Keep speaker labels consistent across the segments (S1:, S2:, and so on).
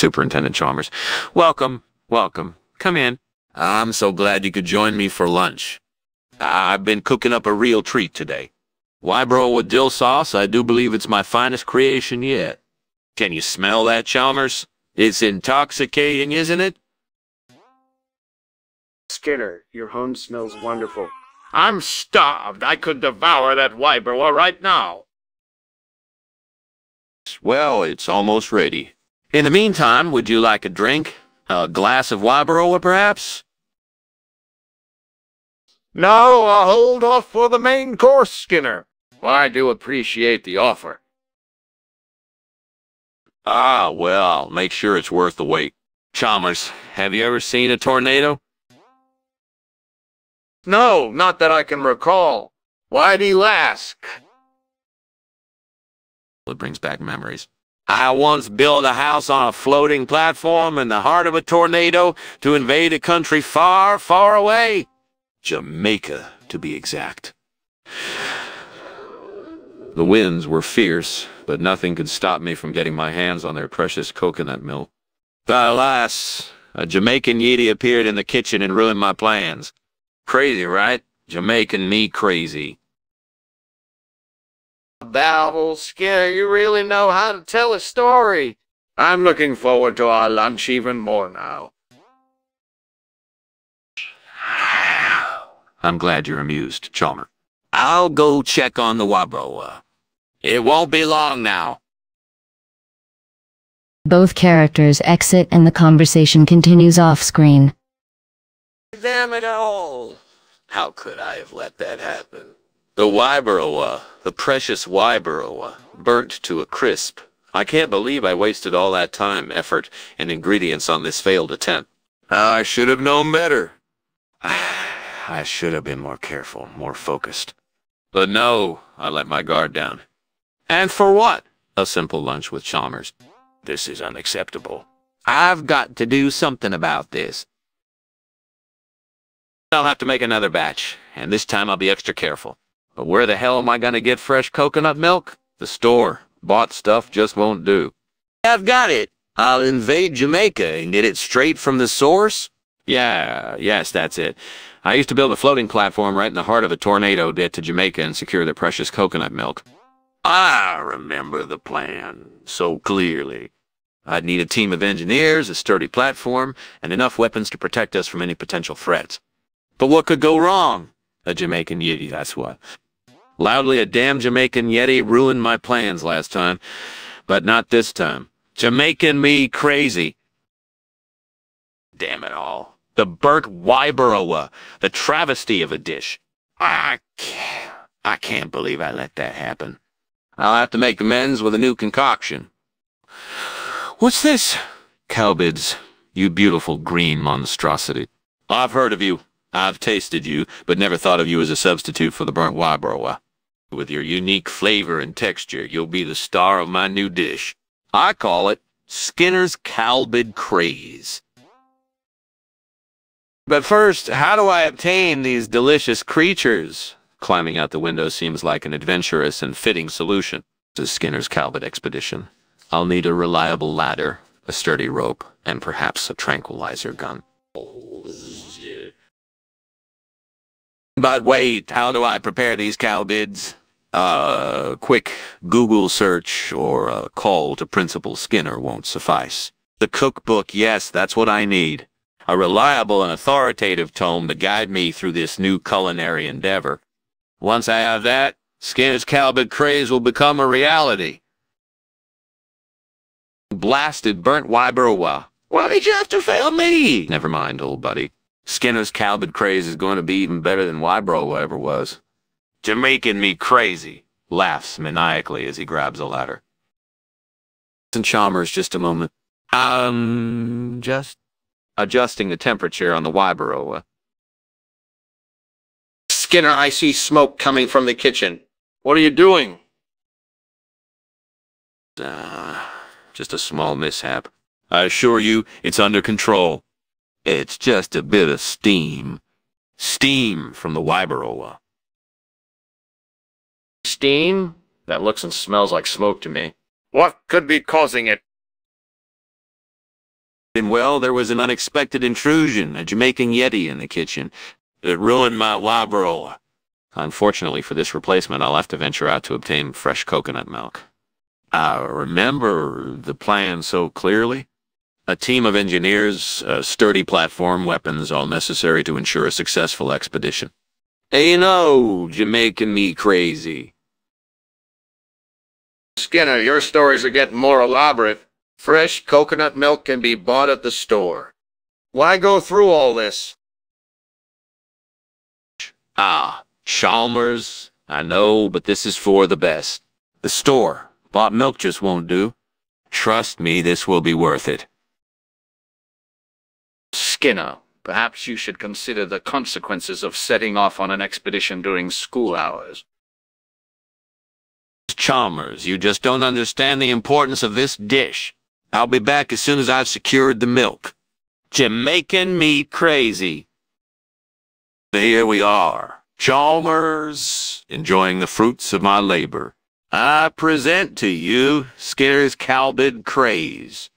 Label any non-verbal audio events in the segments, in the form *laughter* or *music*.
S1: Superintendent Chalmers. Welcome, welcome. Come in.
S2: I'm so glad you could join me for lunch. I've been cooking up a real treat today. Wybro with dill sauce, I do believe it's my finest creation yet. Can you smell that, Chalmers? It's intoxicating, isn't it?
S3: Skinner, your home smells wonderful.
S2: I'm starved. I could devour that Wybro right now. Well, it's almost ready. In the meantime, would you like a drink? A glass of Wybroa, perhaps?
S3: No, I'll hold off for the main course, Skinner. I do appreciate the offer.
S2: Ah, well, make sure it's worth the wait. Chalmers, have you ever seen a tornado?
S3: No, not that I can recall. Why do you ask?
S2: It brings back memories. I once built a house on a floating platform in the heart of a tornado to invade a country far, far away. Jamaica, to be exact. The winds were fierce, but nothing could stop me from getting my hands on their precious coconut milk. But alas, a Jamaican Yeti appeared in the kitchen and ruined my plans. Crazy, right? Jamaican me crazy.
S3: Babble, Skinner, you really know how to tell a story. I'm looking forward to our lunch even more now.
S2: I'm glad you're amused, Chalmer. I'll go check on the Wybroa. It won't be long now.
S4: Both characters exit and the conversation continues off-screen.
S2: Damn it all! How could I have let that happen? The Wybroa, the precious Wybroa, burnt to a crisp. I can't believe I wasted all that time, effort, and ingredients on this failed attempt. Ah, I should have known better. *sighs* I should have been more careful, more focused. But no, I let my guard down. And for what? A simple lunch with Chalmers. This is unacceptable. I've got to do something about this. I'll have to make another batch, and this time I'll be extra careful. But where the hell am I gonna get fresh coconut milk? The store. Bought stuff just won't do. I've got it. I'll invade Jamaica and get it straight from the source. Yeah, yes, that's it. I used to build a floating platform right in the heart of a tornado get to Jamaica and secure the precious coconut milk. I remember the plan so clearly. I'd need a team of engineers, a sturdy platform, and enough weapons to protect us from any potential threats. But what could go wrong? A Jamaican Yeti, that's what. Loudly, a damn Jamaican Yeti ruined my plans last time, but not this time. Jamaican me crazy. Damn it all. The burnt Wybroa, the travesty of a dish. I can't, I can't believe I let that happen. I'll have to make amends with a new concoction. What's this? Cowbids, you beautiful green monstrosity. I've heard of you. I've tasted you, but never thought of you as a substitute for the burnt Wybroa. With your unique flavor and texture, you'll be the star of my new dish. I call it Skinner's Calbid Craze. But first, how do I obtain these delicious creatures? Climbing out the window seems like an adventurous and fitting solution to Skinner's Calbid expedition. I'll need a reliable ladder, a sturdy rope, and perhaps a tranquilizer gun. But wait, how do I prepare these Calbids? A quick Google search or a call to Principal Skinner won't suffice. The cookbook, yes, that's what I need. A reliable and authoritative tome to guide me through this new culinary endeavor. Once I have that, Skinner's Calbid craze will become a reality. Blasted burnt Wybroa. Why did you have to fail me? Never mind, old buddy. Skinner's Calbid craze is going to be even better than Wybroa ever was. Jamaican me crazy, laughs maniacally as he grabs a ladder. And Chalmers just a moment. Um, just adjusting the temperature on the Wybroa.
S3: Skinner, I see smoke coming from the kitchen. What are you doing?
S2: Uh, just a small mishap. I assure you, it's under control. It's just a bit of steam. Steam from the Wybroa.
S3: Steam? That looks and smells like smoke to me. What could be causing it?
S2: And well, there was an unexpected intrusion, a Jamaican Yeti in the kitchen. It ruined my Wybroa. Unfortunately for this replacement, I'll have to venture out to obtain fresh coconut milk. I remember the plan so clearly. A team of engineers, a sturdy platform, weapons, all necessary to ensure a successful expedition. Hey, you know, Jamaican me crazy.
S3: Skinner, your stories are getting more elaborate. Fresh coconut milk can be bought at the store. Why go through all this?
S2: Ah, Chalmers, I know, but this is for the best. The store, bought milk just won't do. Trust me, this will be worth it.
S5: Skinner, perhaps you should consider the consequences of setting off on an expedition during school hours.
S2: Chalmers, you just don't understand the importance of this dish. I'll be back as soon as I've secured the milk. Jamaican me crazy. Here we are. Chalmers, enjoying the fruits of my labor. I present to you Skinner's Calbid Craze.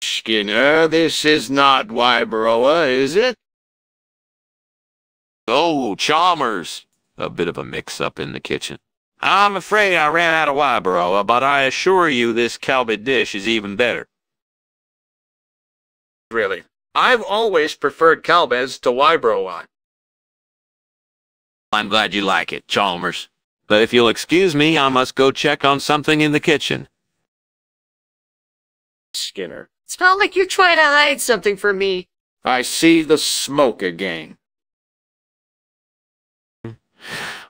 S3: Skinner, this is not Wybroa, is it?
S2: Oh, Chalmers. A bit of a mix-up in the kitchen. I'm afraid I ran out of Wybroa, but I assure you this Calbid dish is even better.
S3: Really? I've always preferred Calbez to Wybroa.
S2: I'm glad you like it, Chalmers. But if you'll excuse me, I must go check on something in the kitchen.
S3: Skinner.
S6: It's not like you're trying to hide something from me.
S3: I see the smoke again.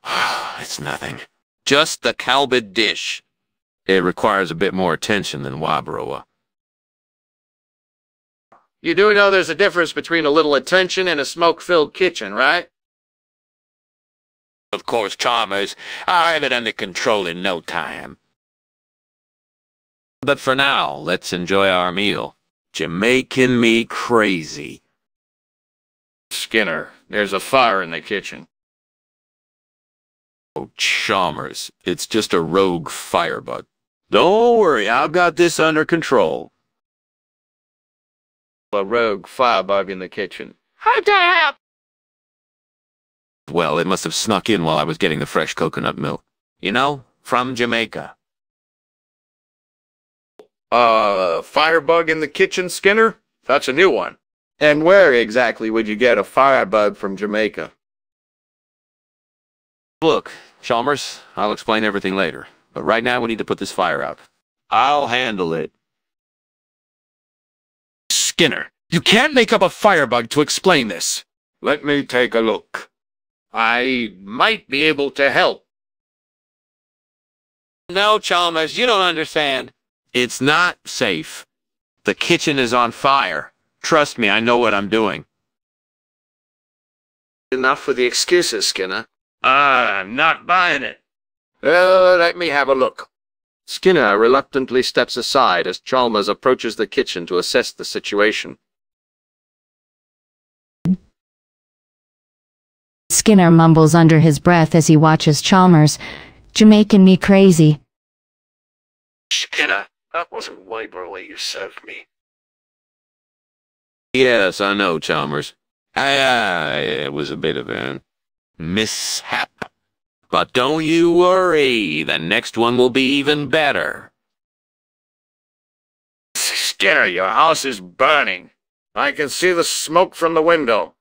S3: *sighs*
S2: it's nothing. Just the Calbid dish. It requires a bit more attention than Wybroa.
S3: You do know there's a difference between a little attention and a smoke-filled kitchen, right?
S2: Of course, Chalmers. I'll have it under control in no time. But for now, let's enjoy our meal. Jamaican me crazy.
S3: Skinner, there's a fire in the kitchen.
S2: Oh, Chalmers, it's just a rogue firebug. Don't worry, I've got this under control.
S3: A rogue firebug in the kitchen.
S6: How dare I?
S2: Well, it must have snuck in while I was getting the fresh coconut milk. You know, from Jamaica.
S3: Uh, firebug in the kitchen, Skinner? That's a new one. And where exactly would you get a firebug from Jamaica?
S2: Look, Chalmers, I'll explain everything later. But right now we need to put this fire out. I'll handle it.
S7: Skinner, you can't make up a firebug to explain this.
S3: Let me take a look. I might be able to help.
S2: No, Chalmers, you don't understand. It's not safe. The kitchen is on fire. Trust me, I know what I'm doing.
S3: Enough with the excuses, Skinner.
S2: I'm not buying it.
S3: Well, let me have a look. Skinner reluctantly steps aside as Chalmers approaches the kitchen to assess the situation.
S4: Skinner mumbles under his breath as he watches Chalmers. Jamaican me crazy.
S3: Skinner, that wasn't Wybroa you served me.
S2: Yes, I know, Chalmers. I, uh, it was a bit of a mishap. But don't you worry, the next one will be even better.
S3: Skinner, your house is burning. I can see the smoke from the window.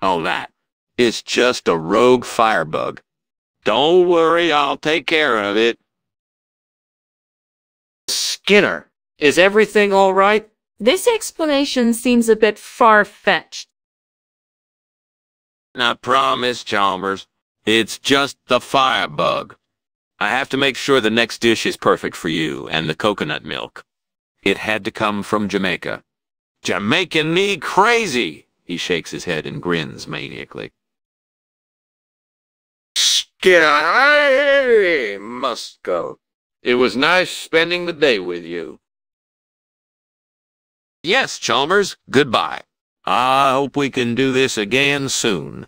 S2: Oh, that. It's just a rogue firebug. Don't worry, I'll take care of it.
S3: Skinner, is everything all right?
S6: This explanation seems a bit far-fetched.
S2: I promise, Chalmers. It's just the firebug. I have to make sure the next dish is perfect for you and the coconut milk. It had to come from Jamaica. Jamaican me crazy! He shakes his head and grins maniacally.
S3: I must go. It was nice spending the day with you.
S2: Yes, Chalmers, goodbye. I hope we can do this again soon.